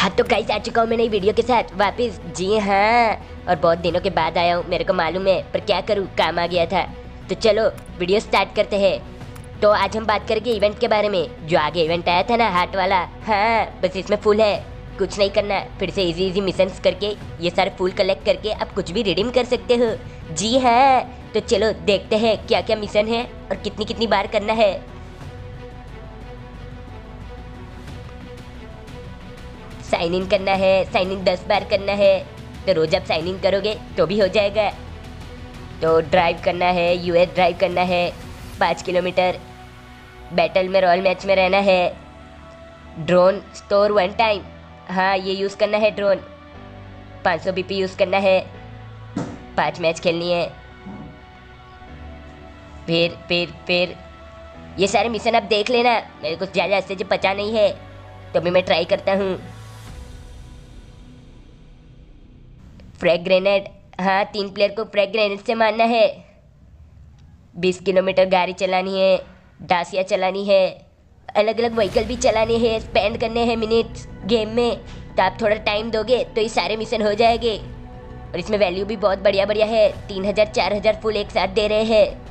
हाँ तो गाइस आ चुका हूँ मैं नई वीडियो के साथ। वापस। जी हाँ। और बहुत दिनों के बाद आया हूँ, मेरे को मालूम है, पर क्या करूँ? काम आ गया था। तो चलो वीडियो स्टार्ट करते हैं। तो आज हम बात करेंगे इवेंट के बारे में। जो आगे इवेंट आया था ना हार्ट वाला। हाँ बस इसमें फुल है। कुछ नहीं करना। फिर से इजी इजी मिशंस करके, ये सारे फुल कलेक्ट करके आप कुछ भी रिडीम कर सकते हो। जी हाँ। तो चलो, देखते हैं क्या क्या मिशन है और कितनी कितनी बार करना है। साइन इन करना है साइन इन दस बार करना है तो रोज आप साइन इन करोगे तो भी हो जाएगा। तो ड्राइव करना है यूएस ड्राइव करना है, पाँच किलोमीटर बैटल में रॉयल मैच में रहना है। ड्रोन स्टोर वन टाइम हाँ ये यूज़ करना है ड्रोन 500 बीपी यूज़ करना है, पाँच मैच खेलनी है। फिर फिर फिर, ये सारे मिशन आप देख लेना, मेरे को ज़्यादा अच्छे से पता नहीं है तो भी मैं ट्राई करता हूँ। फ्रैग ग्रेनेड हाँ तीन प्लेयर को फ्रैग ग्रेनेड से मारना है। बीस किलोमीटर गाड़ी चलानी है, डासिया चलानी है अलग अलग व्हीकल भी चलाने हैं स्पेंड करने हैं मिनट्स गेम में। तो आप थोड़ा टाइम दोगे तो ये सारे मिशन हो जाएँगे। और इसमें वैल्यू भी बहुत बढ़िया बढ़िया है, तीन हज़ार, चार हज़ार फुल एक साथ दे रहे हैं।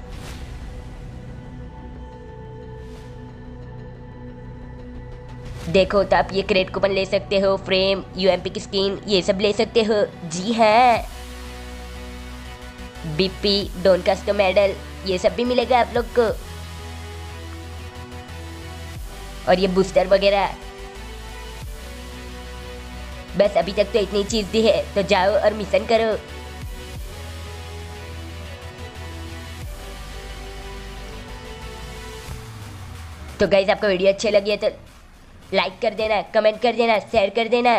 देखो तो आप ये क्रेड कूपन ले सकते हो फ्रेम यूएमपी की स्किन ये सब ले सकते हो। जी हाँ। बीपी डोन कास्टो मेडल ये सब भी मिलेगा आप लोग को। और ये बूस्टर वगैरह। बस अभी तक तो इतनी चीज़ दी है तो जाओ और मिशन करो। तो गाइज़ आपको वीडियो अच्छे लगी है तो लाइक कर देना कमेंट कर देना शेयर कर देना।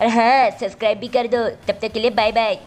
और हाँ सब्सक्राइब भी कर दो। तब तक के लिए बाय बाय